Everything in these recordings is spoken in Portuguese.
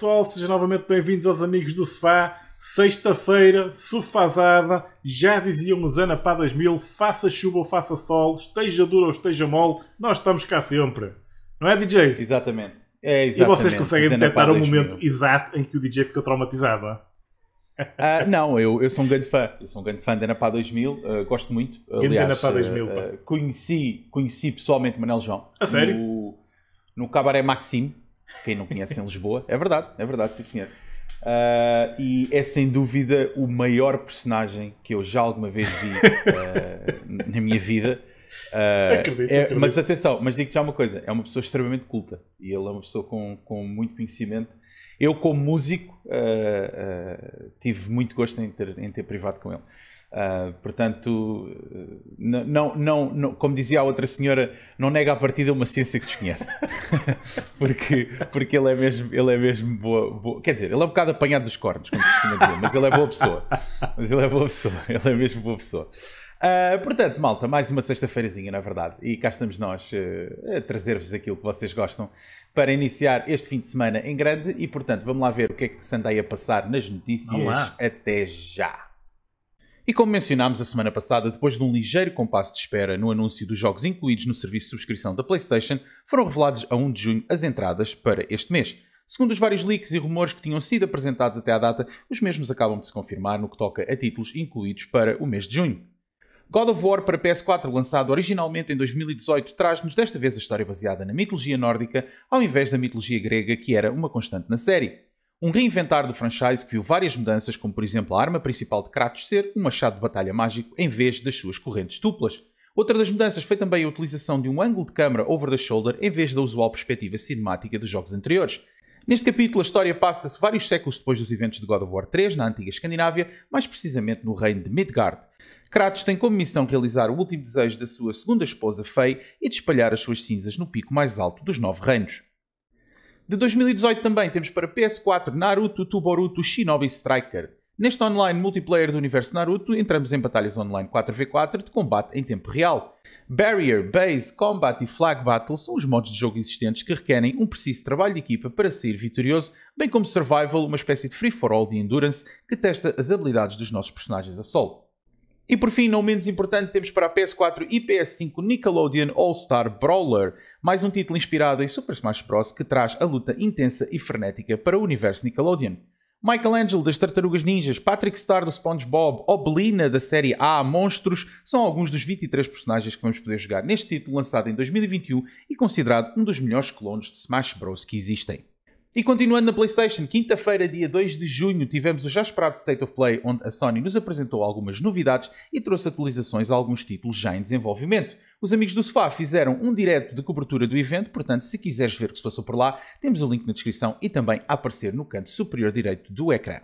Pessoal, sejam novamente bem-vindos aos Amigos do Sofá. Sexta-feira, sofazada, já diziam os Ana para 2000, faça chuva ou faça sol, esteja duro ou esteja mole, nós estamos cá sempre. Não é, DJ? Exatamente. É, exatamente. E vocês conseguem detectar o momento exato em que o DJ fica traumatizado, não? Ah, não, eu, eu sou um grande fã. Eu sou um grande fã da Anapá 2000. Uh, gosto muito. Aliás, Anapá 2000, uh, conheci, conheci pessoalmente Manel João. A sério? No, no Cabaré Maxime. Quem não conhece em Lisboa. É verdade, é verdade, sim senhor. Uh, e é sem dúvida o maior personagem que eu já alguma vez vi na minha vida. acredito, é, acredito. Mas atenção, mas digo-te já uma coisa: é uma pessoa extremamente culta e ele é uma pessoa com, com muito conhecimento. Eu, como músico, uh, uh, tive muito gosto em ter, em ter privado com ele. Uh, portanto, não, não, não, como dizia a outra senhora, não nega a partida uma ciência que desconhece. porque, porque ele é mesmo, ele é mesmo boa, boa, Quer dizer, ele é um bocado apanhado dos cornos, como costuma dizer, mas ele é boa pessoa. Mas ele é boa pessoa, ele é mesmo boa pessoa. Uh, portanto, malta, mais uma sexta-feirazinha, na verdade, e cá estamos nós uh, a trazer-vos aquilo que vocês gostam para iniciar este fim de semana em grande. E, portanto, vamos lá ver o que é que se anda aí a passar nas notícias. Até já! E como mencionámos a semana passada, depois de um ligeiro compasso de espera no anúncio dos jogos incluídos no serviço de subscrição da PlayStation, foram revelados a 1 de junho as entradas para este mês. Segundo os vários leaks e rumores que tinham sido apresentados até à data, os mesmos acabam de se confirmar no que toca a títulos incluídos para o mês de junho. God of War para PS4, lançado originalmente em 2018, traz-nos desta vez a história baseada na mitologia nórdica, ao invés da mitologia grega, que era uma constante na série. Um reinventar do franchise que viu várias mudanças, como por exemplo a arma principal de Kratos ser um machado de batalha mágico em vez das suas correntes duplas. Outra das mudanças foi também a utilização de um ângulo de câmara over the shoulder em vez da usual perspectiva cinemática dos jogos anteriores. Neste capítulo, a história passa-se vários séculos depois dos eventos de God of War 3, na antiga Escandinávia, mais precisamente no reino de Midgard. Kratos tem como missão realizar o último desejo da sua segunda esposa Faye e de espalhar as suas cinzas no pico mais alto dos Nove Reinos. De 2018 também temos para PS4 Naruto Tuboruto Shinobi Striker. Neste online multiplayer do universo Naruto, entramos em batalhas online 4v4 de combate em tempo real. Barrier, Base, Combat e Flag Battle são os modos de jogo existentes que requerem um preciso trabalho de equipa para sair vitorioso, bem como Survival, uma espécie de free-for-all de endurance que testa as habilidades dos nossos personagens a solo. E por fim, não menos importante, temos para a PS4 e PS5 Nickelodeon All-Star Brawler, mais um título inspirado em Super Smash Bros. que traz a luta intensa e frenética para o universo Nickelodeon. Michelangelo das Tartarugas Ninjas, Patrick Star do SpongeBob, Obelina da série A Monstros são alguns dos 23 personagens que vamos poder jogar neste título lançado em 2021 e considerado um dos melhores clones de Smash Bros. que existem. E continuando na PlayStation, quinta-feira, dia 2 de junho, tivemos o já esperado State of Play, onde a Sony nos apresentou algumas novidades e trouxe atualizações a alguns títulos já em desenvolvimento. Os amigos do Sofá fizeram um direto de cobertura do evento, portanto, se quiseres ver o que se passou por lá, temos o link na descrição e também a aparecer no canto superior direito do ecrã.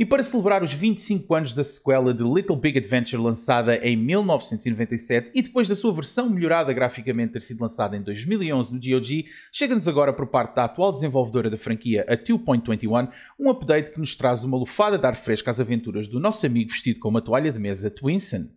E para celebrar os 25 anos da sequela de Little Big Adventure lançada em 1997 e depois da sua versão melhorada graficamente ter sido lançada em 2011 no GOG, chega-nos agora por parte da atual desenvolvedora da franquia, a 2.21, um update que nos traz uma lufada de ar fresco às aventuras do nosso amigo vestido com uma toalha de mesa Twinson.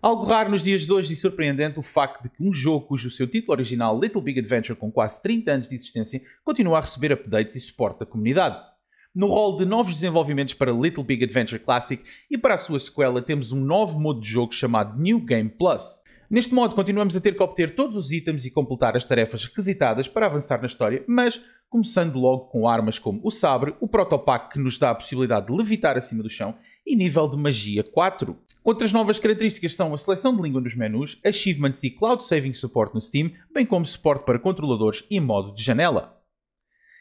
Algo raro nos dias de hoje e surpreendente o facto de que um jogo cujo seu título original Little Big Adventure com quase 30 anos de existência continua a receber updates e suporte da comunidade no rol de novos desenvolvimentos para Little Big Adventure Classic e para a sua sequela temos um novo modo de jogo chamado New Game Plus. Neste modo continuamos a ter que obter todos os itens e completar as tarefas requisitadas para avançar na história, mas começando logo com armas como o sabre, o protopack que nos dá a possibilidade de levitar acima do chão e nível de magia 4. Outras novas características são a seleção de língua nos menus, achievements e cloud saving support no Steam, bem como suporte para controladores e modo de janela.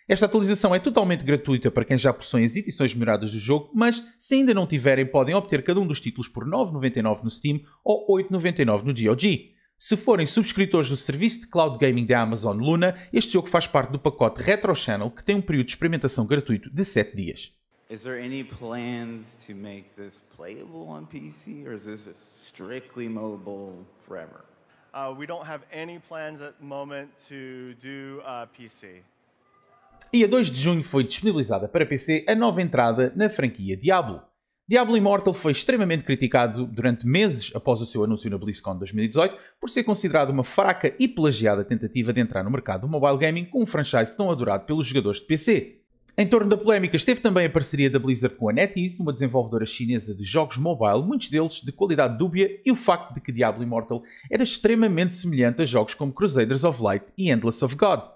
Esta atualização é totalmente gratuita para quem já possui as edições melhoradas do jogo, mas se ainda não tiverem, podem obter cada um dos títulos por 9,99 no Steam ou 8,99 no GOG. Se forem subscritores do serviço de cloud gaming da Amazon Luna, este jogo faz parte do pacote Retro Channel, que tem um período de experimentação gratuito de 7 dias. Is there any plans to make this playable on PC, or is this strictly mobile forever? Uh, we don't have any plans at the moment to do uh, PC. E a 2 de junho foi disponibilizada para PC a nova entrada na franquia Diablo. Diablo Immortal foi extremamente criticado durante meses após o seu anúncio na BlizzCon 2018 por ser considerado uma fraca e plagiada tentativa de entrar no mercado do mobile gaming com um franchise tão adorado pelos jogadores de PC. em torno da polémica esteve também a parceria da Blizzard com a NetEase, uma desenvolvedora chinesa de jogos mobile, muitos deles de qualidade dúbia, e o facto de que Diablo Immortal era extremamente semelhante a jogos como Crusaders of Light e Endless of God.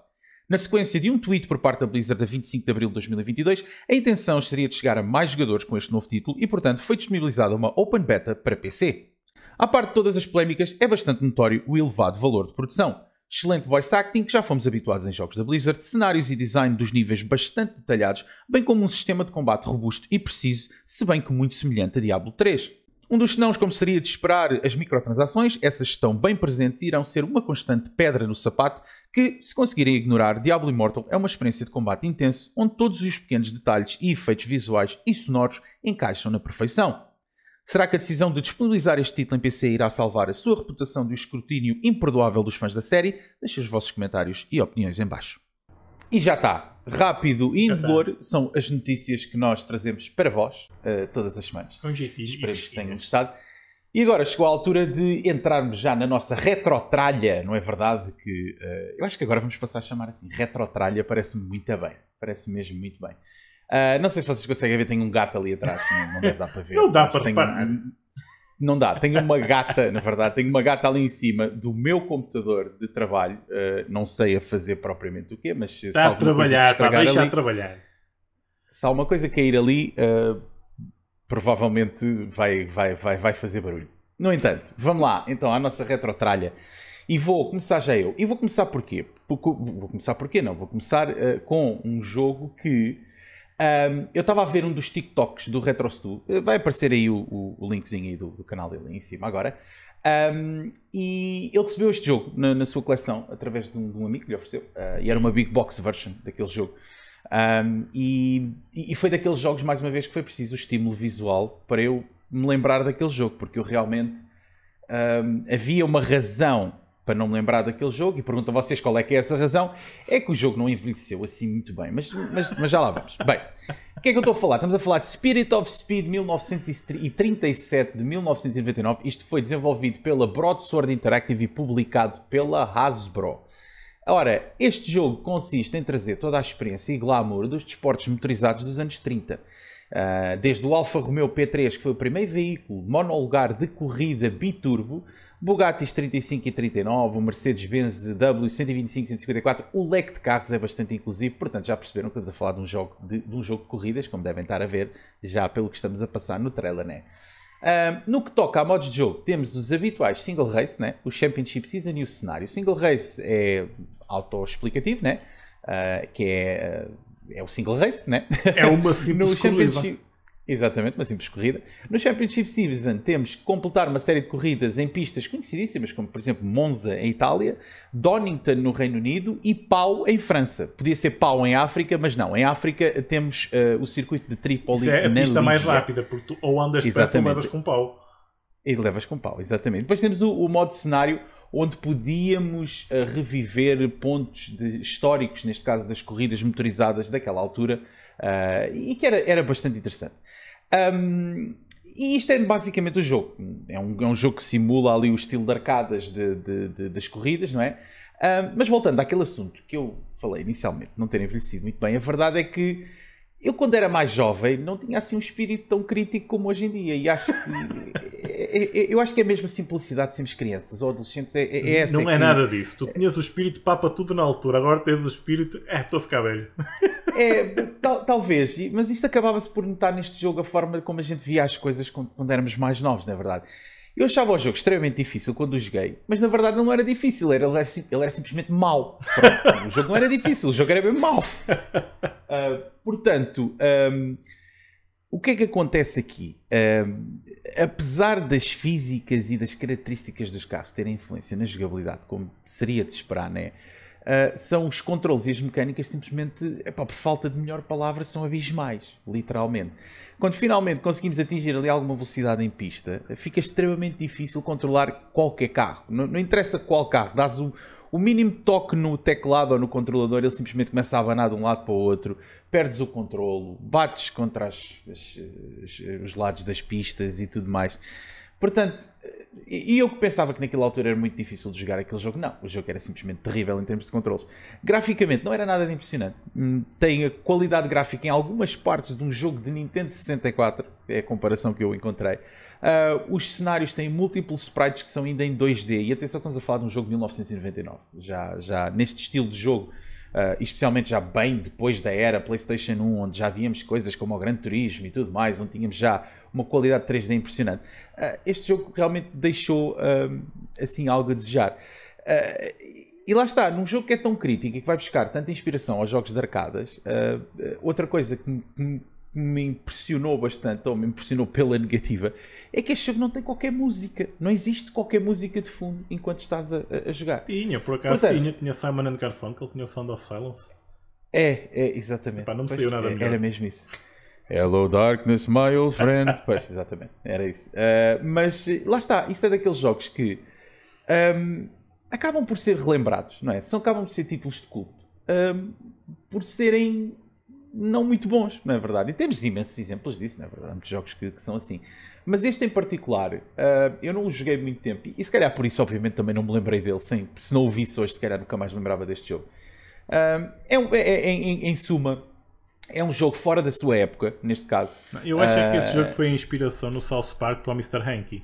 Na sequência de um tweet por parte da Blizzard a 25 de abril de 2022, a intenção seria de chegar a mais jogadores com este novo título e, portanto, foi disponibilizada uma Open Beta para PC. À parte de todas as polémicas, é bastante notório o elevado valor de produção. Excelente voice acting, que já fomos habituados em jogos da Blizzard, cenários e design dos níveis bastante detalhados, bem como um sistema de combate robusto e preciso, se bem que muito semelhante a Diablo 3. Um dos senãos, como seria de esperar, as microtransações, essas estão bem presentes e irão ser uma constante pedra no sapato que, se conseguirem ignorar, Diablo Immortal é uma experiência de combate intenso, onde todos os pequenos detalhes e efeitos visuais e sonoros encaixam na perfeição. Será que a decisão de disponibilizar este título em PC irá salvar a sua reputação do escrutínio imperdoável dos fãs da série? Deixem os vossos comentários e opiniões em baixo. E já está. Rápido e indolor são as notícias que nós trazemos para vós uh, todas as semanas. Com jeitinho. Esperemos que tenham gostado. E agora chegou a altura de entrarmos já na nossa retrotralha, não é verdade? Que uh, eu acho que agora vamos passar a chamar assim. Retrotralha parece-me muito bem. Parece mesmo muito bem. Uh, não sei se vocês conseguem ver, tem um gato ali atrás, não, não deve dar para ver. Não dá para reparar. Não dá, tenho uma gata, na verdade, tenho uma gata ali em cima do meu computador de trabalho. Uh, não sei a fazer propriamente o quê, mas se Está a alguma coisa se trabalhar, está a deixar ali, trabalhar. se alguma coisa cair ali, uh, provavelmente vai, vai, vai, vai fazer barulho. No entanto, vamos lá então à nossa retrotralha. E vou começar já eu. E vou começar porquê? Porque, vou começar porquê? Não, vou começar uh, com um jogo que um, eu estava a ver um dos TikToks do RetroStu. Vai aparecer aí o, o, o linkzinho aí do, do canal dele em cima agora. Um, e ele recebeu este jogo na, na sua coleção através de um, de um amigo que lhe ofereceu. Uh, e era uma Big Box version daquele jogo. E, e foi daqueles jogos, mais uma vez, que foi preciso o estímulo visual para eu me lembrar daquele jogo, porque eu realmente havia uma razão para não me lembrar daquele jogo e pergunto a vocês qual é que é essa razão. É que o jogo não envelheceu assim muito bem, mas, mas, mas já lá vamos. Bem, o que é que eu estou a falar? Estamos a falar de Spirit of Speed 1937 de 1999. Isto foi desenvolvido pela Broadsword Interactive e publicado pela Hasbro. Ora, este jogo consiste em trazer toda a experiência e glamour dos desportos motorizados dos anos 30. Uh, desde o Alfa Romeo P3, que foi o primeiro veículo monolugar de corrida biturbo, Bugattis 35 e 39, o Mercedes-Benz W125 e 154, o leque de carros é bastante inclusivo, portanto já perceberam que estamos a falar de um jogo de, de um jogo de corridas, como devem estar a ver, já pelo que estamos a passar no trailer, né? Uh, no que toca a modos de jogo, temos os habituais single race, né? o Championship Season e o cenário. Single race é autoexplicativo, né? Uh, que é, é o single race, né? É uma simples corrida. Exatamente, uma simples corrida. No Championship Season temos que completar uma série de corridas em pistas conhecidíssimas, como por exemplo Monza em Itália, Donington no Reino Unido e Pau em França. Podia ser Pau em África, mas não. Em África temos uh, o circuito de Tripoli Isso é a pista mais rápida, porque tu ou andas depressa ou levas com pau. E levas com pau, exatamente. Depois temos o, o modo cenário, onde podíamos uh, reviver pontos de- históricos, neste caso das corridas motorizadas daquela altura, uh, e que era, era bastante interessante. Um, e isto é basicamente o jogo. É um, é um jogo que simula ali o estilo de arcadas de- de- de- das corridas, não é? Um, mas voltando àquele assunto que eu falei inicialmente, não ter envelhecido muito bem, a verdade é que eu, quando era mais jovem, não tinha assim um espírito tão crítico como hoje em dia. E acho que. é- é- eu acho que é mesmo a simplicidade de sermos crianças ou adolescentes. É, é essa não é que- nada disso. Tu tinhas o espírito papa tudo na altura, agora tens o espírito. É, estou a ficar velho. É, tal- talvez, mas isto acabava-se por notar neste jogo a forma como a gente via as coisas quando, quando éramos mais novos, não é verdade? Eu achava o jogo extremamente difícil quando o joguei, mas na verdade não era difícil, era, ele, era, ele era simplesmente mau. Pronto, o jogo não era difícil, o jogo era bem mau. Ah, portanto, ahm, o que é que acontece aqui? Ahm, apesar das físicas e das características dos carros terem influência na jogabilidade, como seria de esperar, né? Uh, são os controles e as mecânicas simplesmente, epá, por falta de melhor palavra, são abismais, literalmente. Quando finalmente conseguimos atingir ali alguma velocidade em pista, fica extremamente difícil controlar qualquer carro. Não, não interessa qual carro, dás o, o mínimo toque no teclado ou no controlador, ele simplesmente começa a abanar de um lado para o outro, perdes o controlo, bates contra as- as- as- os lados das pistas e tudo mais. Portanto, e eu que pensava que naquela altura era muito difícil de jogar aquele jogo, não. O jogo era simplesmente terrível em termos de controles. Graficamente, não era nada de impressionante. Hum, Tem a qualidade gráfica em algumas partes de um jogo de Nintendo 64, é a comparação que eu encontrei. Ah, os cenários têm múltiplos sprites que são ainda em 2D. E atenção, estamos a falar de um jogo de 1999. Já, já neste estilo de jogo, ah, especialmente já bem depois da era PlayStation 1, onde já víamos coisas como o Gran Turismo e tudo mais, onde tínhamos já uma qualidade 3D impressionante. Ah, este jogo realmente deixou ah, assim algo a desejar. Ah, e lá está, num jogo que é tão crítico e que vai buscar tanta inspiração aos jogos de arcadas, outra coisa que, me- impressionou bastante, ou me impressionou pela negativa, é que este jogo não tem qualquer música. Não existe qualquer música de fundo enquanto estás a, a- a jogar. Tinha, por acaso Portanto- tinha. Tinha Simon and Garfunkel, tinha o Sound of Silence. É, é, exatamente. Epá, não me Pois, saiu nada é- melhor. Era mesmo isso. Hello darkness, my old friend. pois, exatamente, era isso. Ah, mas lá está, isto é daqueles jogos que ahm, acabam por ser relembrados, não é? São, acabam por ser títulos de culto. ahm, por serem não muito bons, não é verdade? E temos imensos exemplos disso, não é verdade? Há muitos jogos que, que são assim. Mas este em particular, ah, eu não o joguei muito tempo e se calhar por isso, obviamente, também não me lembrei dele. Sem, se não o visse hoje, se calhar nunca mais me lembrava deste jogo. Ah, é, um- é- é- em, em suma, é um jogo fora da sua época, neste caso. Eu acho é que Ah, esse jogo foi a inspiração no South Park para o Mr. Hanky.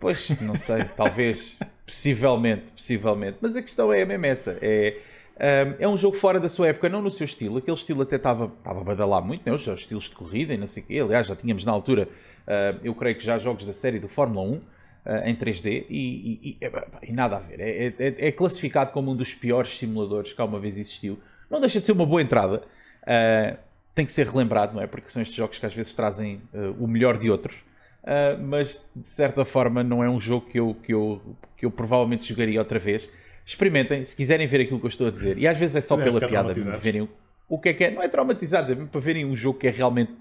Pois, não sei, talvez, possivelmente, possivelmente. Mas a questão é a mesma essa. É, ahm, é um jogo fora da sua época, não no seu estilo. Aquele estilo até estava estava a badalar muito, né? os os estilos de corrida e não sei o quê. Aliás, já tínhamos na altura, ah, eu creio que já jogos da série do Fórmula 1 ah, em 3D e, e- e- e nada a ver. É, é- é classificado como um dos piores simuladores que alguma vez existiu. Não deixa de ser uma boa entrada. Ah, tem que ser relembrado, não é? Porque são estes jogos que às vezes trazem ah, o melhor de outros. Uh, mas de certa forma não é um jogo que eu, que, eu, que eu provavelmente jogaria outra vez. Experimentem, se quiserem ver aquilo que eu estou a dizer. E às vezes é só Quiserem pela piada, traumatizados. verem o, que é que é. Não é traumatizado, é mesmo para verem um jogo que é realmente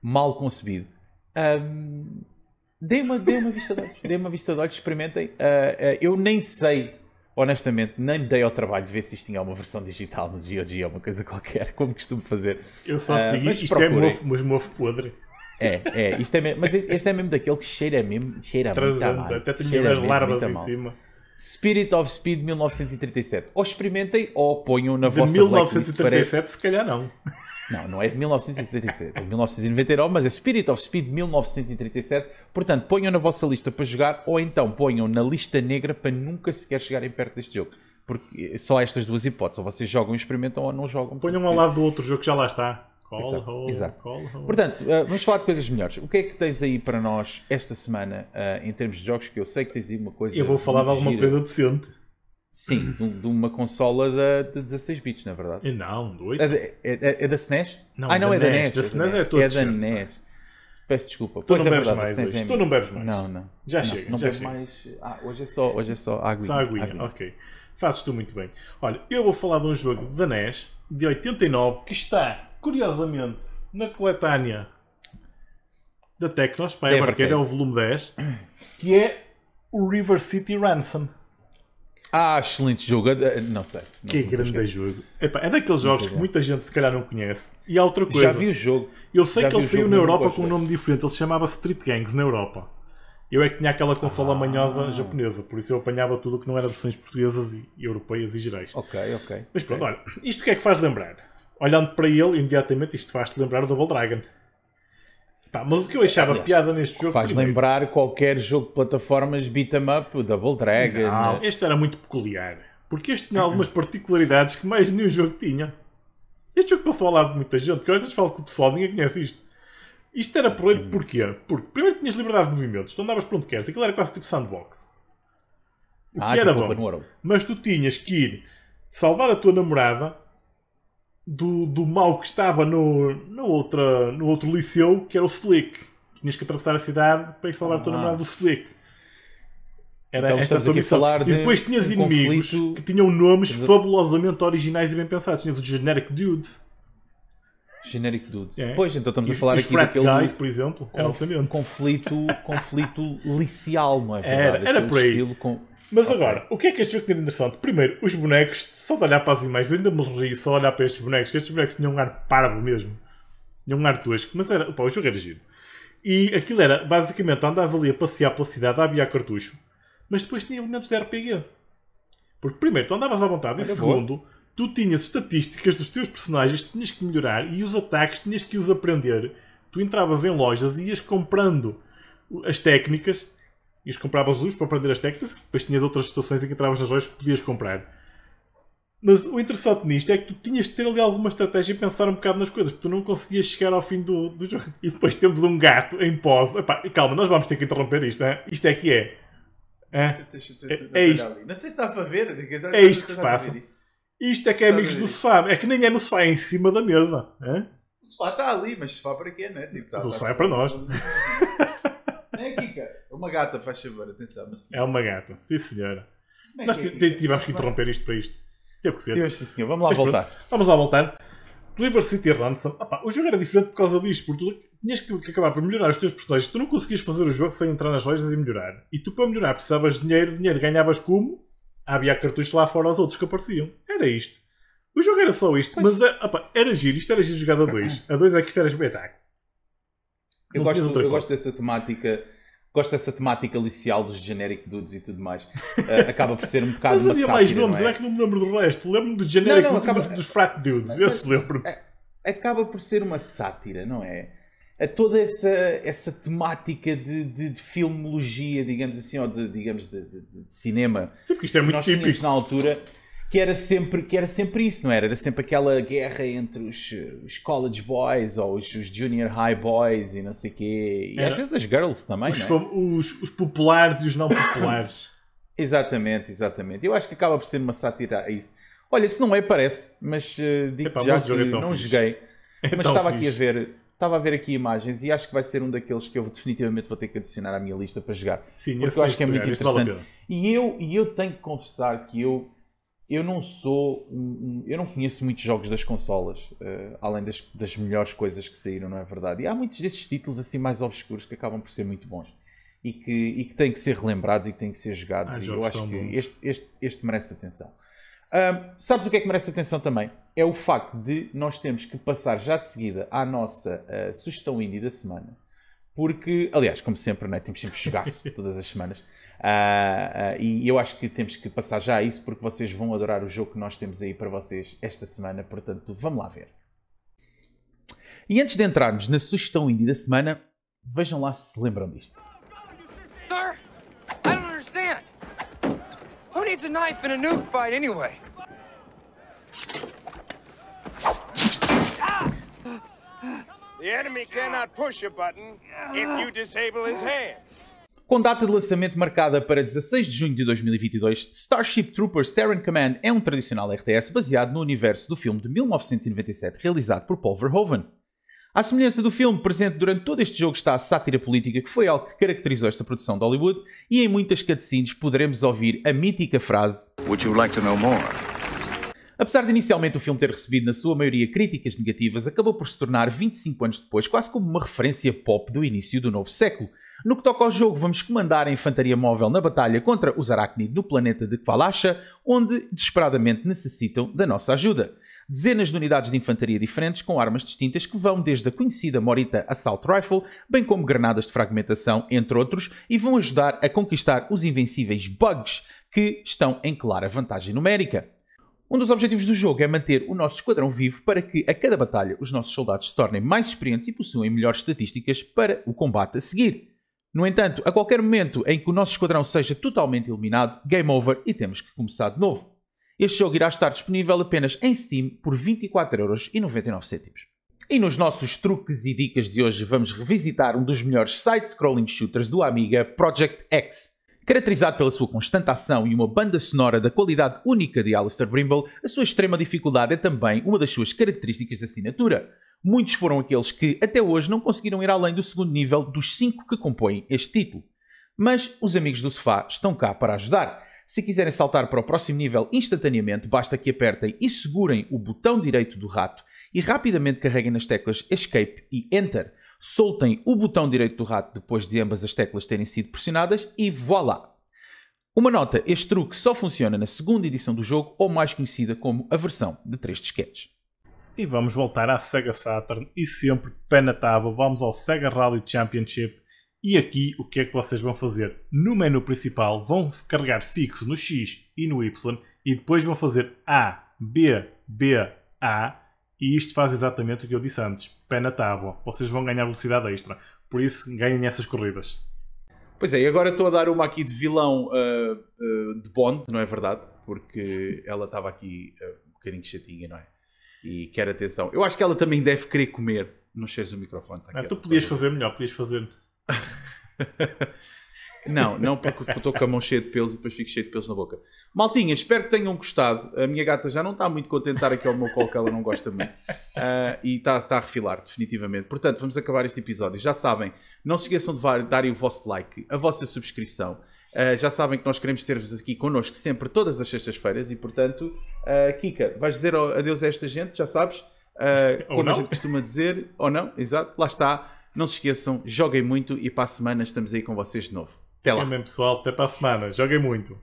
mal concebido. Um, Deem uma, deem uma vista de olhos, deem uma vista de olhos, experimentem. Uh, uh, eu nem sei, honestamente, nem me dei ao trabalho de ver se isto tinha uma versão digital no GOG ou uma coisa qualquer, como costumo fazer. Eu só Ah, te digo, mas isto é procurem. mofo, mas mofo podre. É, é, isto é mesmo, mas este este é mesmo daquele que cheira mesmo, cheira muito a Trazendo, mal. até tinha as larvas muito em cima. Spirit of Speed 1937. Ou experimentem ou ponham na De vossa blacklist para... 1937, se calhar não. Não, não é de 1937, é de 1999, mas é Spirit of Speed 1937. Portanto, ponham na vossa lista para jogar ou então ponham na lista negra para nunca sequer chegarem perto deste jogo. Porque só há estas duas hipóteses, ou vocês jogam e experimentam ou não jogam. Ponham porque- ao lado do outro jogo que já lá está. Call Exato, home, exato. call home. Portanto, uh, vamos falar de coisas melhores. O que é que tens aí para nós esta semana uh, em termos de jogos? Que eu sei que tens aí uma coisa. Eu vou falar de alguma gira. coisa decente. Sim, de, de uma consola da, de 16 bits, na verdade. E não, do 8. É, da- é- é- é da SNES? Não, ah, não, da é da NES. Da é SNES da é todo É da NES. Peço desculpa. Tu Pois não é bebes verdade, mais hoje. é Tu não bebes mais. Não, não. Já não, chega, Não já chega. mais. Ah, hoje é só, hoje é só água. Só aguinha, ok. Fazes tu muito bem. Olha, eu vou falar de um jogo da NES de 89 que está, curiosamente, na coletânea da Tecnos, para a Da Evercade, é o volume 10, que é o River City Ransom. Ah, excelente jogo. Ah, Não sei. Não- Que nunca grande joguei. jogo. Epá, é daqueles jogos que muita gente se calhar não conhece. E há outra coisa. Já vi o jogo. Eu sei já que ele saiu na Europa com um nome diferente. Ele se chamava Street Gangs na Europa. Eu é que tinha aquela consola Ah. manhosa japonesa, por isso eu apanhava tudo o que não era versões portuguesas e europeias e gerais. Ok, ok. Mas pronto, Ok. olha, isto o que é que faz lembrar? Olhando para ele, imediatamente isto faz-te lembrar o Double Dragon. Pá, mas o que eu achava Aliás, piada neste jogo. Faz primeiro- lembrar qualquer jogo de plataformas beat 'em up, o Double Dragon. Não, né? este era muito peculiar. Porque este tinha algumas particularidades que mais nenhum jogo tinha. Este jogo passou ao lado de muita gente, porque eu às vezes falo com o pessoal, ninguém conhece isto. Isto era por Hum. porquê? Porque primeiro tinhas liberdade de movimentos, tu andavas para onde queres, aquilo era quase tipo sandbox. O Ah, que era bom. Mas tu tinhas que ir salvar a tua namorada do, do mal que estava no, no, outra, no outro liceu, que era o Slick. Tinhas que atravessar a cidade para ir salvar a tua Ah. namorada do Slick. Era Então esta a estamos tua aqui a missão. falar E de depois tinhas um inimigos conflito- que tinham nomes Exato. fabulosamente originais e bem pensados. Tinhas o Generic Dudes. Generic Dudes. É. Pois, então estamos a falar aqui daquele Guys, por exemplo. Era conf- conflito, conflito licial, não é Era, verdade? era Aquele por aí. estilo com... Mas Ok. agora, o que é que este jogo tinha de interessante? Primeiro, os bonecos, só de olhar para as imagens, eu ainda me ri só de olhar para estes bonecos, que estes bonecos tinham um ar parvo mesmo. Tinham um ar tosco, mas era, pá, o jogo era giro. E aquilo era, basicamente, andas ali a passear pela cidade a aviar cartucho, mas depois tinha elementos de RPG. Porque primeiro, tu andavas à vontade, e segundo, tu tinhas estatísticas dos teus personagens que tinhas que melhorar e os ataques tinhas que os aprender. Tu entravas em lojas e ias comprando as técnicas, ias compravas os para aprender as técnicas, depois tinhas outras situações em que entravas nas lojas que podias comprar. Mas o interessante nisto é que tu tinhas de ter ali alguma estratégia e pensar um bocado nas coisas, porque tu não conseguias chegar ao fim do, do jogo. E depois temos um gato em pose. Epá, calma, nós vamos ter que interromper isto, hein? isto é que é. É- é isto. Não sei se está para ver. É isto que se passa. Isto é que é amigos do sofá. É que nem é no sofá, é em cima da mesa. O sofá está ali, mas sofá para quê, não é? Tipo, tá- O tá- sofá é para nós. É aqui, cara. É uma gata, faz favor, atenção. Uma É uma gata, sim senhora. É Nós é aqui, ti- tivemos que interromper isto para isto. Teve que ser. Tivemos, sim, senhor. Vamos lá Mas pronto, voltar. Vamos lá voltar. River City Ransom. opá, o jogo era diferente por causa disto, porque tu tinhas que, acabar por melhorar os teus personagens. Tu não conseguias fazer o jogo sem entrar nas lojas e melhorar. E tu, para melhorar, precisavas de dinheiro. Dinheiro ganhavas como? Havia cartuchos lá fora aos outros que apareciam. Era isto. O jogo era só isto. Mas é, opá, era giro. Isto era giro jogado a dois. A dois é que isto era espetáculo. Eu gosto, eu gosto dessa temática. Gosto dessa temática licial dos generic dudes e tudo mais. Eh, acaba por ser um bocado Mas havia mais nomes, não é? é? que não me lembro do resto. Lembro-me do genérico Não, não, dos, acaba- dos frat dudes. Mas- Esse lembro. acaba por ser uma sátira, não é? A toda essa, essa temática de, de, de filmologia, digamos assim, ou de, digamos, de, de- de cinema, Sim, porque isto é muito nós típico. na altura, que era, sempre, que era sempre isso, não era? Era sempre aquela guerra entre os, os college boys ou os, os junior high boys e não sei quê. E Era. às vezes as girls também, Os, não é? os- os populares e os não populares. Exatamente, exatamente. Eu acho que acaba por ser uma sátira a isso. Olha, se não é, parece, mas eh, digo Epá, já o que é não fixe. joguei. É mas estava aqui a fixe. ver, estava a ver aqui imagens e acho que vai ser um daqueles que eu definitivamente vou ter que adicionar à minha lista para jogar. Sim, Porque eu acho que é muito vale interessante. E eu, e eu tenho que confessar que eu, eu não sou. um- um- eu não conheço muitos jogos das consolas, eh, além das, das melhores coisas que saíram, não é verdade? E há muitos desses títulos assim mais obscuros que acabam por ser muito bons e que, e que têm que ser relembrados e que têm que ser jogados. Há e eu acho que este, este, este merece atenção. Sabes o que é que merece atenção também? É o facto de nós termos que passar já de seguida à nossa ah, sugestão indie da semana. Porque, aliás, como sempre, né, temos sempre jogaço todas as semanas. Ah, ah, e eu acho que temos que passar já a isso porque vocês vão adorar o jogo que nós temos aí para vocês esta semana. Portanto, vamos lá ver. E antes de entrarmos na sugestão indie da semana, vejam lá se se lembram disto. Sir, I don't understand. Who needs a knife in a nuke fight anyway? The enemy cannot push a button if you disable his hand. Com data de lançamento marcada para 16 de junho de 2022, Starship Troopers Terran Command é um tradicional RTS baseado no universo do filme de 1997 realizado por Paul Verhoeven. À semelhança do filme, presente durante todo este jogo está a sátira política que foi algo que caracterizou esta produção de Hollywood e em muitas cutscenes poderemos ouvir a mítica frase Would you like to know more? Apesar de inicialmente o filme ter recebido na sua maioria críticas negativas, acabou por se tornar 25 anos depois quase como uma referência pop do início do novo século. No que toca ao jogo, vamos comandar a infantaria móvel na batalha contra os Arachnid no planeta de Kvalasha, onde desesperadamente necessitam da nossa ajuda. Dezenas de unidades de infantaria diferentes com armas distintas que vão desde a conhecida Morita Assault Rifle, bem como granadas de fragmentação, entre outros, e vão ajudar a conquistar os invencíveis bugs, que estão em clara vantagem numérica. Um dos objetivos do jogo é manter o nosso esquadrão vivo para que, a cada batalha, os nossos soldados se tornem mais experientes e possuem melhores estatísticas para o combate a seguir. No entanto, a qualquer momento em que o nosso esquadrão seja totalmente eliminado, game over e temos que começar de novo. Este jogo irá estar disponível apenas em Steam por 24,99€. E nos nossos truques e dicas de hoje vamos revisitar um dos melhores side-scrolling shooters do Amiga, Project X. Caracterizado pela sua constante ação e uma banda sonora da qualidade única de Alistair Brimble, a sua extrema dificuldade é também uma das suas características de assinatura. Muitos foram aqueles que, até hoje, não conseguiram ir além do segundo nível dos cinco que compõem este título. Mas os amigos do sofá estão cá para ajudar. Se quiserem saltar para o próximo nível instantaneamente, basta que apertem e segurem o botão direito do rato e rapidamente carreguem nas teclas Escape e Enter. Soltem o botão direito do rato depois de ambas as teclas terem sido pressionadas e voilá! Uma nota, este truque só funciona na segunda edição do jogo, ou mais conhecida como a versão de 3 disquetes. E vamos voltar à Sega Saturn e sempre pé na tábua, vamos ao Sega Rally Championship. E aqui o que é que vocês vão fazer? No menu principal vão carregar fixo no X e no Y e depois vão fazer A, B, B, A e isto faz exatamente o que eu disse antes, pé na tábua. Vocês vão ganhar velocidade extra, por isso ganhem essas corridas. Pois é, e agora estou a dar uma aqui de vilão uh, uh, de Bond, não é verdade? Porque ela estava aqui uh, um bocadinho chatinha, não é? E quer atenção. Eu acho que ela também deve querer comer. Não cheiros o microfone. Tá Ah, tu podias fazer melhor, podias fazer. Não, não, porque estou com a mão cheia de pelos e depois fico cheio de pelos na boca. Maltinha, espero que tenham gostado. A minha gata já não está muito contente de estar aqui ao meu colo, que ela não gosta muito. Ah, e está, está a refilar, definitivamente. Portanto, vamos acabar este episódio. Já sabem, não se esqueçam de darem o vosso like, a vossa subscrição. Ah, já sabem que nós queremos ter-vos aqui connosco sempre, todas as sextas-feiras. E, portanto, ah, Kika, vais dizer adeus a esta gente, já sabes? Ou como não. a gente costuma dizer, ou não, exato, lá está. Não se esqueçam, joguem muito e para a semana estamos aí com vocês de novo. Até lá. Bem, pessoal. Até para a semana. Joguem muito.